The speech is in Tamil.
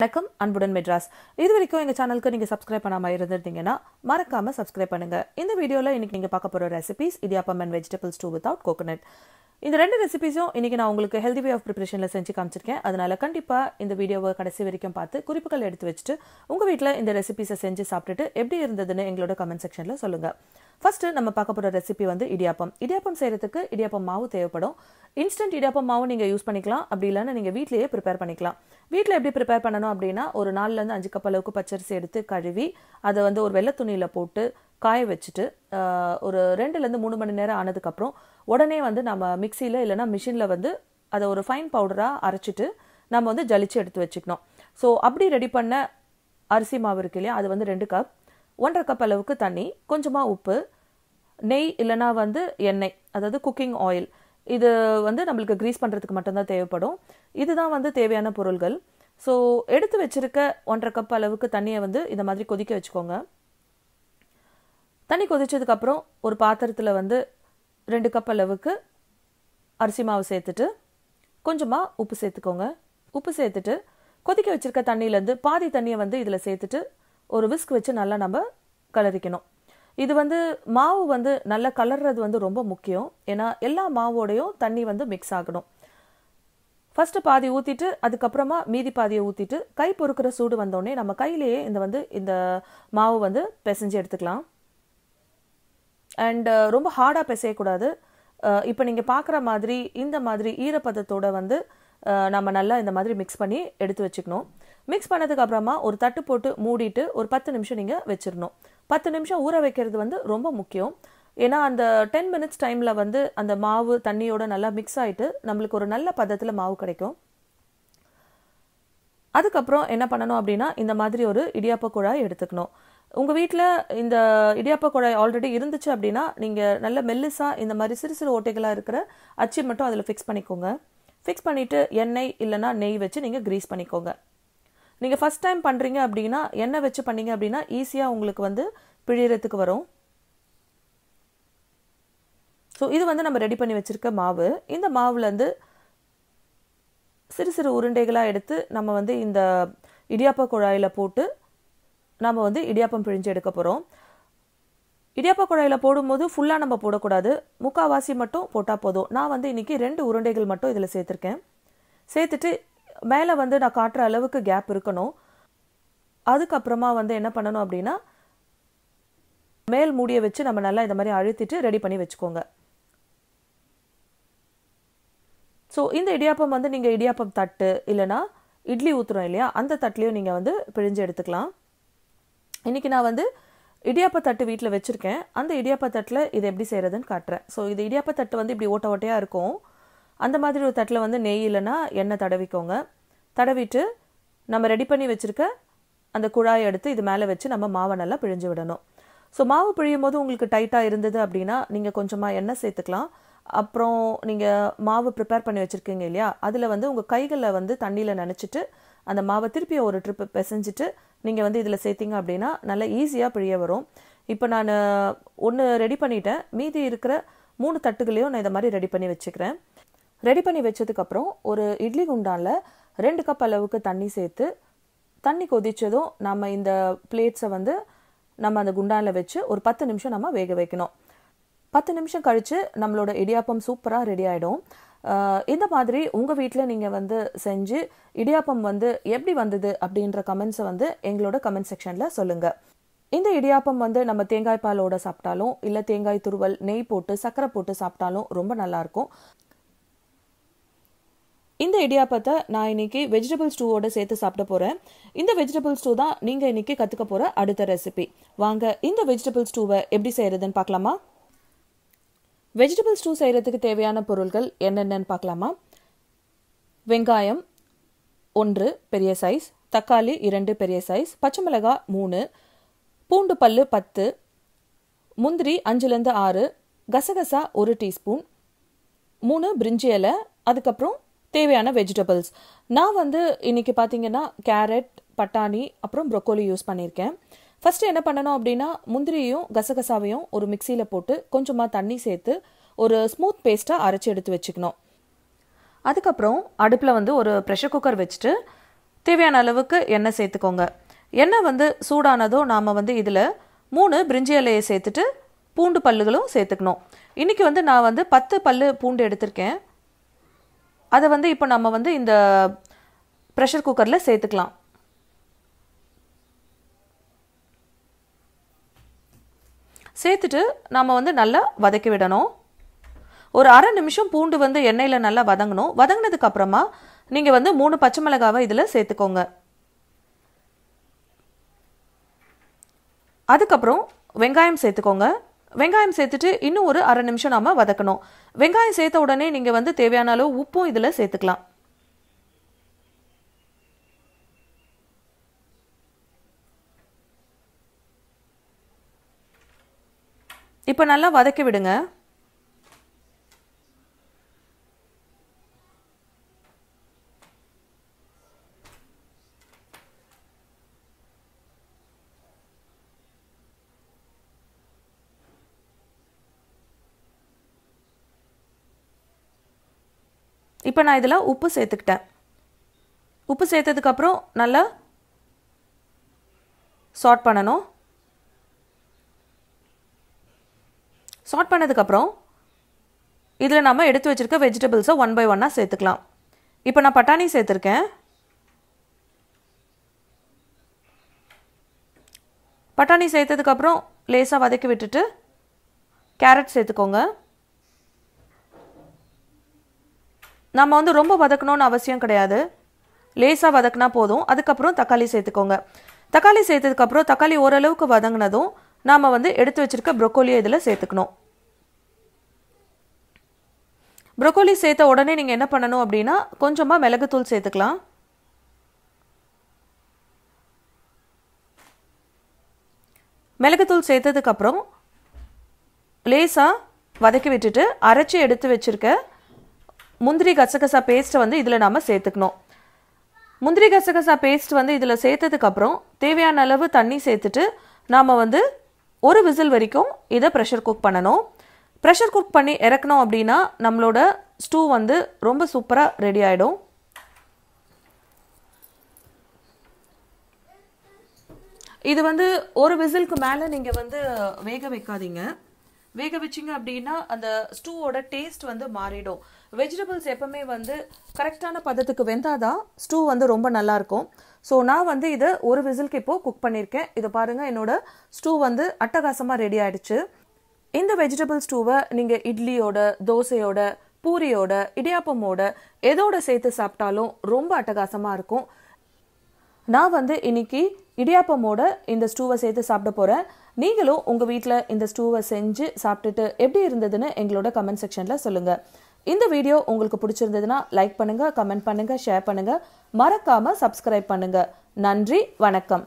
வணக்கம் அன்புடன் மெட்ராஸ். இது வரைக்கும் எங்கள் சேனலுக்கு நீங்கள் சப்ஸ்கிரைப் பண்ணாமல் இருந்திருந்தீங்கன்னா மறக்காமல் சப்ஸ்கிரைப் பண்ணுங்கள் இந்த வீடியோவில் இன்னைக்கு நீங்கள் பார்க்க போகிற recipes idiyappam and vegetables stew without coconut இந்த ரெண்டு ரெசிபிஸும் இன்னைக்கு நான் உங்களுக்கு ஹெல்தி வே ஆஃப் ப்ரிப்ரேஷனில் செஞ்சு காமிச்சிருக்கேன். அதனால கண்டிப்பாக இந்த வீடியோவை கடைசி வரைக்கும் பார்த்து குறிப்புகள் எடுத்து வச்சுட்டு உங்கள் வீட்டில் இந்த ரெசிபிஸை செஞ்சு சாப்பிட்டுட்டு எப்படி இருந்ததுன்னு எங்களோட கமெண்ட் செக்ஷனில் சொல்லுங்கள் ஃபஸ்ட்டு நம்ம பார்க்க போகிற ரெசிபி வந்து இடியாப்பம். இடியாப்பம் செய்கிறதுக்கு இடியாப்பம் மாவு தேவைப்படும். இன்ஸ்டன்ட் இடியாப்பம் மாவு நீங்கள் யூஸ் பண்ணிக்கலாம். அப்படி இல்லைன்னா நீங்கள் வீட்லேயே ப்ரிப்பேர் பண்ணிக்கலாம். வீட்டில் எப்படி ப்ரிப்பேர் பண்ணணும் அப்படின்னா ஒரு நாலுலேருந்து அஞ்சு கப் அளவுக்கு பச்சரிசி எடுத்து கழுவி அதை வந்து ஒரு வெள்ளை துணியில் போட்டு காய வச்சுட்டு ஒரு ரெண்டுலேருந்து மூணு மணி நேரம் ஆனதுக்கப்புறம் உடனே வந்து நம்ம மிக்சியில் இல்லைன்னா மிஷினில் வந்து அதை ஒரு ஃபைன் பவுடராக அரைச்சிட்டு நம்ம வந்து ஜலிச்சு எடுத்து வச்சுக்கணும். ஸோ அப்படி ரெடி பண்ண அரிசி மாவு இருக்கு இல்லையா அது வந்து ரெண்டு கப் ஒன்றரை கப் அளவுக்கு தண்ணி கொஞ்சமாக உப்பு நெய் இல்லைன்னா வந்து எண்ணெய் அதாவது குக்கிங் ஆயில் இது வந்து நம்மளுக்கு க்ரீஸ் பண்ணுறதுக்கு மட்டும்தான் தேவைப்படும். இதுதான் வந்து தேவையான பொருள்கள். ஸோ எடுத்து வச்சிருக்க ஒன்றரை கப் அளவுக்கு தண்ணியை வந்து இந்த மாதிரி கொதிக்க வச்சுக்கோங்க. தண்ணி கொதிச்சதுக்கப்புறம் ஒரு பாத்திரத்தில் வந்து ரெண்டு கப் அளவுக்கு அரிசி மாவு சேர்த்துட்டு கொஞ்சமாக உப்பு சேர்த்துக்கோங்க. உப்பு சேர்த்துட்டு கொதிக்க வச்சிருக்க தண்ணியிலேருந்து பாதி தண்ணியை வந்து இதில் சேர்த்துட்டு ஒரு விஸ்க் வச்சு நல்லா நம்ம கலரிக்கணும். இது வந்து மாவு வந்து நல்லா கலர்றது வந்து ரொம்ப முக்கியம். ஏன்னா எல்லா மாவோடையும் தண்ணி வந்து மிக்ஸ் ஆகணும். ஃபர்ஸ்ட் பாதி ஊற்றிட்டு அதுக்கப்புறமா மீதி பாதியை ஊற்றிட்டு கை பொறுக்கிற சூடு வந்தோடனே நம்ம கையிலேயே இந்த வந்து இந்த மாவு வந்து பிசைஞ்சு எடுத்துக்கலாம். அண்ட் ரொம்ப ஹார்டாக பிசையக்கூடாது. இப்போ நீங்கள் பார்க்குற மாதிரி இந்த மாதிரி ஈரப்பதத்தோட வந்து நம்ம நல்லா இந்த மாதிரி மிக்ஸ் பண்ணி எடுத்து வச்சுக்கணும். மிக்ஸ் பண்ணதுக்கு அப்புறமா ஒரு தட்டு போட்டு மூடிட்டு ஒரு பத்து நிமிஷம் நீங்கள் வச்சிடணும் பத்து நிமிஷம் ஊற வைக்கிறது வந்து ரொம்ப முக்கியம். ஏன்னா அந்த டென் மினிட்ஸ் டைமில் வந்து அந்த மாவு தண்ணியோட நல்லா மிக்ஸ் ஆகிட்டு நம்மளுக்கு ஒரு நல்ல பதத்தில் மாவு கிடைக்கும். அதுக்கப்புறம் என்ன பண்ணணும் அப்படின்னா இந்த மாதிரி ஒரு இடியாப்ப குழாய் எடுத்துக்கணும். உங்கள் வீட்டில் இந்த இடியாப்ப குழாய் ஆல்ரெடி இருந்துச்சு அப்படின்னா நீங்கள் நல்ல மெல்லுசாக இந்த மாதிரி சிறு சிறு ஓட்டைகளாக இருக்கிற அச்சு மட்டும் அதில் ஃபிக்ஸ் பண்ணிக்கோங்க. ஃபிக்ஸ் பண்ணிவிட்டு எண்ணெய் இல்லைன்னா நெய் வச்சு நீங்கள் க்ரீஸ் பண்ணிக்கோங்க. நீங்கள் ஃபஸ்ட் டைம் பண்ணுறீங்க அப்படின்னா எண்ணெய் வச்சு பண்ணீங்க அப்படின்னா ஈஸியாக உங்களுக்கு வந்து பிழியறதுக்கு வரும். ஸோ இது வந்து நம்ம ரெடி பண்ணி வச்சுருக்க மாவு. இந்த மாவுலேருந்து சிறு சிறு உருண்டைகளாக எடுத்து நம்ம வந்து இந்த இடியாப்ப குழாயில் போட்டு நம்ம வந்து இடியாப்பம் பிழிஞ்சு எடுக்க போகிறோம் இடியாப்ப குழாயில் போடும்போது ஃபுல்லாக நம்ம போடக்கூடாது. முக்காவாசி மட்டும் போட்டால் போதும். நான் வந்து இன்றைக்கி ரெண்டு உருண்டைகள் மட்டும் இதில் சேர்த்துருக்கேன். சேர்த்துட்டு மேலே வந்து நான் காட்டுற அளவுக்கு கேப் இருக்கணும். அதுக்கப்புறமா வந்து என்ன பண்ணணும் அப்படின்னா மேல் மூடியை வச்சு நம்ம நல்லா இந்த மாதிரி அழுத்திட்டு ரெடி பண்ணி வச்சுக்கோங்க. ஸோ இந்த இடியாப்பம் வந்து நீங்கள் இடியாப்பம் தட்டு இல்லைன்னா இட்லி ஊற்றுறோம் இல்லையா அந்த தட்டுலேயும் நீங்கள் வந்து பிழிஞ்சு எடுத்துக்கலாம். இன்றைக்கி நான் வந்து இடியாப்ப தட்டு வீட்டில் வச்சுருக்கேன். அந்த இடியாப்ப தட்டில் இது எப்படி செய்கிறதுன்னு காட்டுறேன். ஸோ இது இடியாப்ப தட்டு வந்து இப்படி ஓட்ட ஓட்டையாக இருக்கும். அந்த மாதிரி ஒரு தட்டில் வந்து நெய் இல்லைன்னா எண்ணெய் தடவிக்கோங்க. தடவிட்டு நம்ம ரெடி பண்ணி வச்சுருக்க அந்த குழாயை எடுத்து இது மேலே வச்சு நம்ம மாவை நல்லா பிழிஞ்சு விடணும். ஸோ மாவு பிழியும் போது உங்களுக்கு டைட்டாக இருந்தது அப்படின்னா நீங்கள் கொஞ்சமாக எண்ணெய் சேர்த்துக்கலாம். அப்புறம் நீங்கள் மாவு ப்ரிப்பேர் பண்ணி வச்சுருக்கீங்க இல்லையா? அதில் வந்து உங்கள் கைகளில் வந்து தண்ணியில் நினச்சிட்டு அந்த மாவை திருப்பி ஒரு ட்ரிப்பு பிசைஞ்சிட்டு நீங்கள் வந்து இதில் சேர்த்திங்க அப்படின்னா நல்லா ஈஸியாக பிழிய வரும். இப்போ நான் ஒன்று ரெடி பண்ணிட்டேன். மீதி இருக்கிற மூணு தட்டுகளையும் நான் இதை மாதிரி ரெடி பண்ணி வச்சுக்கிறேன். ரெடி பண்ணி வச்சதுக்கப்புறம் ஒரு இட்லி குண்டானில் ரெண்டு கப் அளவுக்கு தண்ணி சேர்த்து தண்ணி கொதித்ததும் நம்ம இந்த பிளேட்ஸை வந்து நம்ம அந்த குண்டானில் வச்சு ஒரு பத்து நிமிஷம் நம்ம வேக வைக்கணும். பத்து நிமிஷம் கழித்து நம்மளோட இடியாப்பம் சூப்பராக ரெடி ஆகிடும் இந்த மாதிரி உங்கள் வீட்டில் நீங்கள் வந்து செஞ்சு இடியாப்பம் வந்து எப்படி வந்தது அப்படின்ற கமெண்ட்ஸை வந்து எங்களோட கமெண்ட் செக்ஷனில் சொல்லுங்கள் இந்த இடியாப்பம் வந்து நம்ம தேங்காய் பாலோட சாப்பிட்டாலும் இல்லை தேங்காய் துருவல் நெய் போட்டு சர்க்கரை போட்டு சாப்பிட்டாலும் ரொம்ப நல்லாயிருக்கும் இடியாப்பத்தை நான் இன்னைக்கு வெஜிடபிள் ஸ்டூவோட சேர்த்து சாப்பிட போகிறேன் இந்த வெஜிடபிள் ஸ்டூ தான் நீங்கள் இன்னைக்கு கற்றுக்க போகிற அடுத்த ரெசிபி வாங்க இந்த வெஜிடபிள் ஸ்டூவை எப்படி செய்கிறதுன்னு பார்க்கலாமா? வெஜிடபிள் ஸ்டூ செய்கிறதுக்கு தேவையான பொருள்கள் என்னென்னன்னு பார்க்கலாமா? வெங்காயம் ஒன்று பெரிய சைஸ் தக்காளி இரண்டு பெரிய சைஸ் பச்சை மிளகாய் மூணு. பூண்டு பல்லு பத்து. முந்திரி அஞ்சுலேருந்து ஆறு. கசகசா ஒரு டீஸ்பூன். மூணு பிரிஞ்சி இலை. அதுக்கப்புறம் தேவையான வெஜிடபிள்ஸ் நான் வந்து இன்னைக்கு பார்த்தீங்கன்னா கேரட் பட்டாணி அப்புறம் ப்ரொக்கோலி யூஸ் பண்ணியிருக்கேன். ஃபர்ஸ்ட் என்ன பண்ணணும் அப்படின்னா முந்திரியும் கசகசாவையும் ஒரு மிக்சியில் போட்டு கொஞ்சமாக தண்ணி சேர்த்து ஒரு ஸ்மூத் பேஸ்ட்டாக அரைச்சி எடுத்து வச்சுக்கணும். அதுக்கப்புறம் அடுப்பில் வந்து ஒரு ப்ரெஷர் குக்கர் வச்சுட்டு தேவையான அளவுக்கு எண்ணெய் சேர்த்துக்கோங்க. எண்ணெய் வந்து சூடானதோ நாம் வந்து இதில் மூணு பிரிஞ்சி இலையை சேர்த்துட்டு பூண்டு பல்லுகளும் சேர்த்துக்கணும். இன்றைக்கி வந்து நான் வந்து பத்து பல்லு பூண்டு எடுத்திருக்கேன். அதை வந்து இப்போ நம்ம வந்து இந்த ப்ரெஷர் குக்கரில் சேர்த்துக்கலாம். சேர்த்துட்டு நாம் வந்து நல்லா வதக்கி விடணும். ஒரு அரை நிமிஷம் பூண்டு வந்து எண்ணெயில் நல்லா வதங்கணும். வதங்கினதுக்கப்புறமா நீங்கள் வந்து மூணு பச்சை மிளகாவை இதில் சேர்த்துக்கோங்க. அதுக்கப்புறம் வெங்காயம் சேர்த்துக்கோங்க. வெங்காயம் சேர்த்துட்டு இன்னும் ஒரு அரை நிமிஷம் நாம வதக்கணும். வெங்காயம் சேர்த்த உடனே நீங்கள் வந்து தேவையான அளவு உப்பும் இதில் சேர்த்துக்கலாம். இப்போ நல்லா வதக்கி விடுங்க. இப்போ நான் இதில் உப்பு சேர்த்துக்கிட்டேன். உப்பு சேர்த்ததுக்கப்புறம் நல்லா சாட் பண்ணணும். சாட் பண்ணதுக்கப்புறம் இதில் நம்ம எடுத்து வச்சுருக்க வெஜிடபிள்ஸை ஒன் பை ஒன்னாக சேர்த்துக்கலாம். இப்போ நான் பட்டாணி சேர்த்துருக்கேன். பட்டாணி சேர்த்ததுக்கப்புறம் லேசாக வதக்கி விட்டுட்டு கேரட் சேர்த்துக்கோங்க. நம்ம வந்து ரொம்ப வதக்கணும்னு அவசியம் கிடையாது. லேசாக வதக்குனா போதும். அதுக்கப்புறம் தக்காளி சேர்த்துக்கோங்க. தக்காளி சேர்த்ததுக்கப்புறம் தக்காளி ஓரளவுக்கு வதங்கினதும் நாம் வந்து எடுத்து வச்சுருக்க ப்ரொக்கோலியை இதில் சேர்த்துக்கணும். ப்ரொக்கோலி சேர்த்த உடனே நீங்கள் என்ன பண்ணணும் அப்படின்னா கொஞ்சமாக மிளகுத்தூள் சேர்த்துக்கலாம். மிளகுத்தூள் சேர்த்ததுக்கப்புறம் லேசாக வதக்கி விட்டுட்டு அரைச்சி எடுத்து வச்சுருக்க முந்திரி கசகசா பேஸ்ட்டை வந்து இதில் நாம் சேர்த்துக்கணும். முந்திரி கசகசா பேஸ்ட் வந்து இதில் சேர்த்ததுக்கப்புறம் தேவையான அளவு தண்ணி சேர்த்துட்டு நாம் வந்து ஒரு விசில் வரைக்கும் இதை ப்ரெஷர் குக் பண்ணணும். ப்ரெஷர் குக் பண்ணி இறக்கணும் அப்படின்னா நம்மளோட ஸ்டூ வந்து ரொம்ப சூப்பராக ரெடி ஆகிடும் இது வந்து ஒரு விசிலுக்கு மேலே நீங்கள் வந்து வேக வைக்காதீங்க. வேக வச்சிங்க அப்படின்னா அந்த ஸ்டூவோட டேஸ்ட் வந்து மாறிடும். வெஜிடபிள்ஸ் எப்பவுமே வந்து கரெக்டான பதத்துக்கு வெந்தாதான் ஸ்டூ வந்து ரொம்ப நல்லா இருக்கும் ஸோ நான் வந்து இதை ஒரு விசிலுக்கு இப்போது குக் பண்ணியிருக்கேன் இதை பாருங்கள் என்னோட ஸ்டூ வந்து அட்டகாசமாக ரெடி ஆயிடுச்சு. இந்த வெஜிடபிள் ஸ்டூவை நீங்கள் இட்லியோட தோசையோட பூரியோட இடியாப்பமோட எதோட சேர்த்து சாப்பிட்டாலும் ரொம்ப அட்டகாசமாக இருக்கும். நான் வந்து இன்னைக்கு இடியாப்பமோட இந்த ஸ்டூவை சேர்த்து சாப்பிட போகிறேன் நீங்களும் உங்கள் வீட்டில் இந்த ஸ்டூவை செஞ்சு சாப்பிட்டுட்டு எப்படி இருந்ததுன்னு எங்களோட கமெண்ட் செக்ஷனில் சொல்லுங்கள் இந்த வீடியோ உங்களுக்கு பிடிச்சிருந்ததுன்னா லைக் பண்ணுங்கள் கமெண்ட் பண்ணுங்கள் ஷேர் பண்ணுங்கள் மறக்காமல் சப்ஸ்கிரைப் பண்ணுங்கள் நன்றி வணக்கம்.